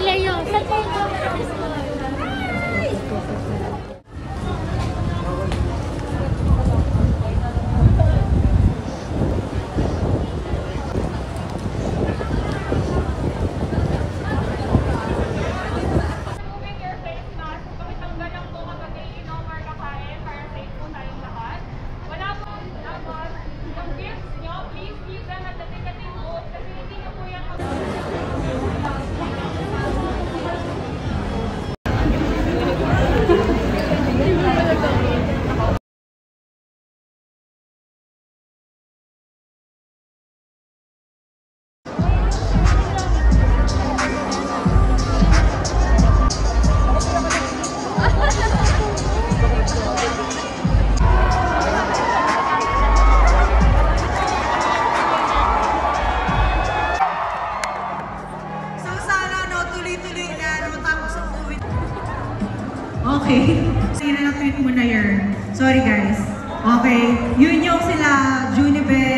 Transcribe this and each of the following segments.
Layo sa. Tuloy-tuloy na no, tapos ang uwi. Okay. Sige na lang tweet mo na yun. Sorry guys. Okay. Yun yung sila, Junibet,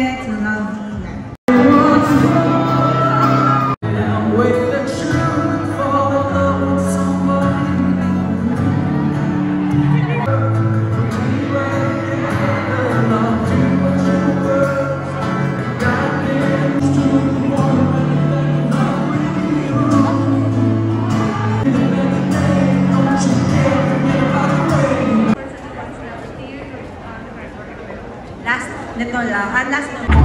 de todos lados. Andas.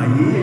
aí